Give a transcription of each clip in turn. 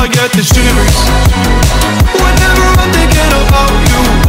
I get the shivers Whenever I'm thinking about you.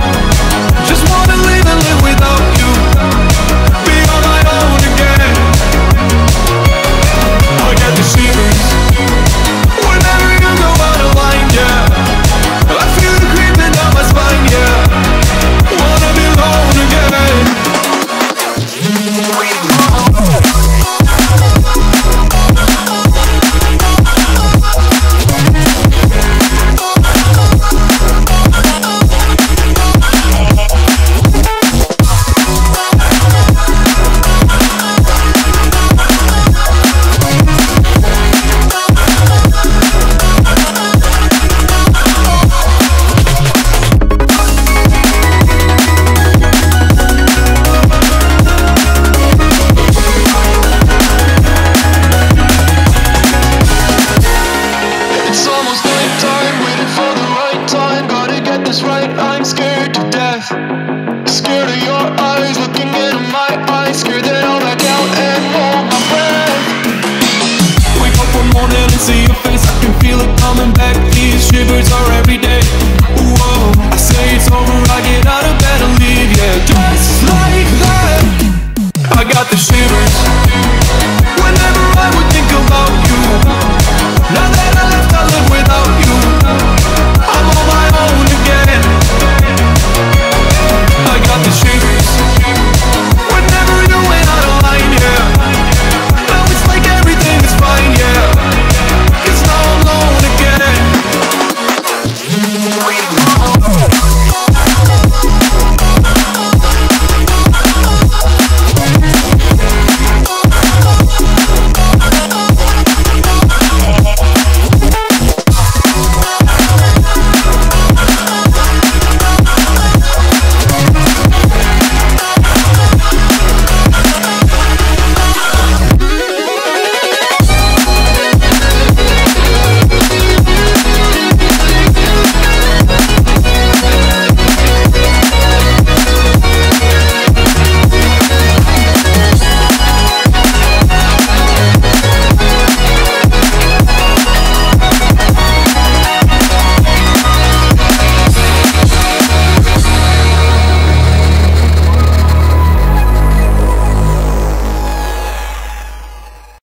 right, I'm scared to death. Scared of your eyes looking into my eyes, scared that.